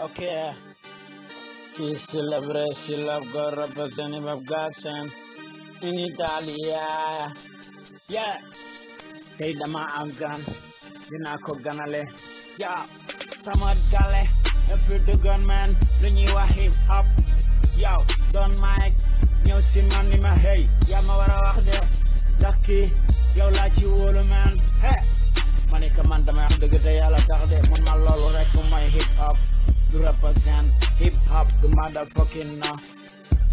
Okay. His celebration of God representative of God's son in Italia. Yeah. Kay dama amgan. Dinako ganale. Yeah. Samad gale. Every the gunman. Renewa hip hop. Yo. Don Mike. New sin man ni ma hey. Yeah, ma wara wax de. Lucky. Yo, like you wolu man. Hey. Mani man dama wax deug te yalla tax de man ma lolu rek hip hop du represent hip hop du motherfucking no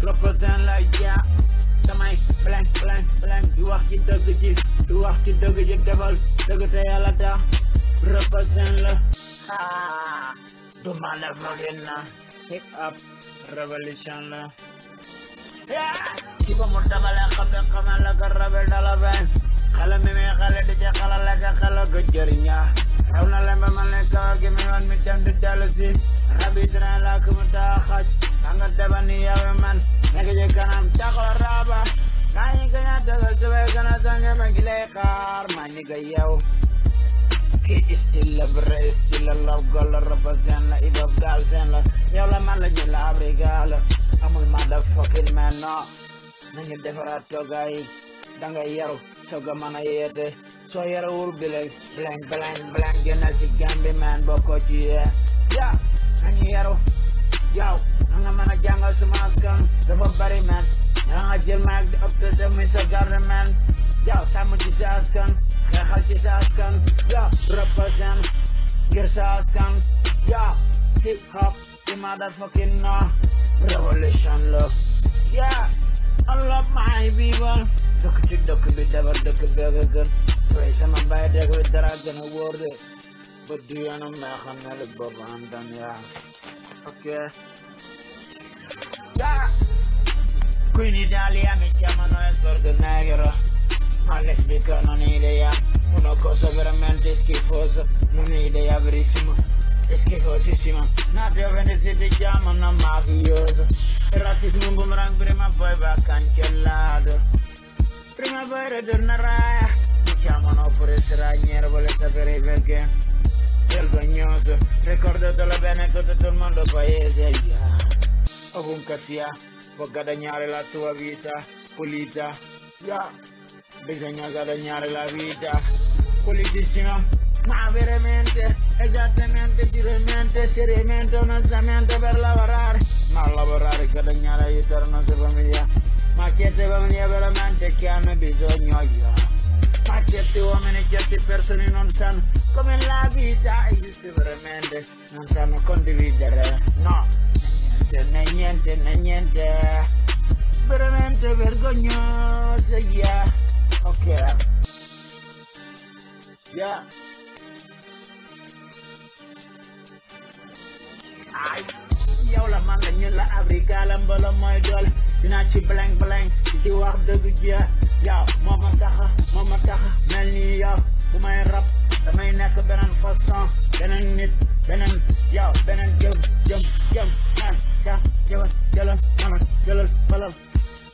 represent la ja damay blank blank blank. Di wax ci dëgg ji di wax ci dëgg ji defal dëgg te yàlla tax represent la ah du motherfucking no hip hop revolution la. Yeah ci ba mu dabale xam ne xamal la ko rebel dala benn xale mi muy xale di jëriña حول لما ملكا جميعا من جنب الجالسين حبيتنا لك متاخد عن الدبني يا من نجي كنام تقل الرابع كاين كنا تغسوا كنا سنجي مكلي قار ما نجي يو ki istilla bre istilla love goal represent la ibo gal sen la yow la man la jël abrigal amul ma da fucking man no. Nañu defaraat toogaay da nga yaru soo ga mën a soo yarawul bileg blank blank blank génnal ci gambi man bokkoo ci yee ya nañu yaru yow nga mën a jàngal suma askan dafa bari man. Nga jël maag di opte def muy sa garde man. Yow sàmm ci sa askan xeexal ci sa askan yow represent ngir sa askan yow hip hop ci motherfucking no revolution la yeah. I love my people. Dëkk ci dëkk bi defar dëkk bi ak a operation I'm by the good that I'm gonna word it but do you know me I'm not a bob I'm done yeah ok. Yeah. qui in Italia mi chiamano il sordo negro ma lesbica non è idea. Una cosa veramente schifosa non idea verissima è schifosissima. Una piovene si ti chiamano mafioso il razzismo un boomerang prima o poi va cancellato. Prima o poi ritornerai pure straniero vuole sapere perché. Vergognoso ricordatelo bene con tutto il mondo paese yeah. ovunque sia può guadagnare la tua vita pulita. Yeah. bisogna guadagnare la vita pulitissima. Ma veramente esattamente seriamente seriamente onestamente per lavorare. Ma lavorare guadagnare aiutare la nostra famiglia. Ma certe famiglie veramente che hanno bisogno io certi uomini certe persone non sanno come la vita esiste veramente non sanno condividere no né niente né niente veramente vergognoso yeah ok yeah ay yow la man la ñu la abrika la mbala mooy doole dinaa ci blank blank di ci wax dëgg ji ma taxa mel ni bu may rab damay nekk beneen façon beneen nit beneen yow beneen jëm jëm jëm naan ca jëlal jëlal mana jëlal xalal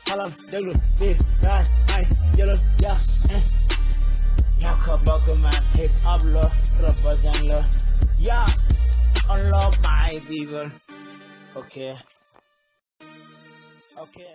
xalal déglu bi ay ay jëlal ja eh ñoo ko bokk man hip hop la represent la yeah love my people. Okay. Okay.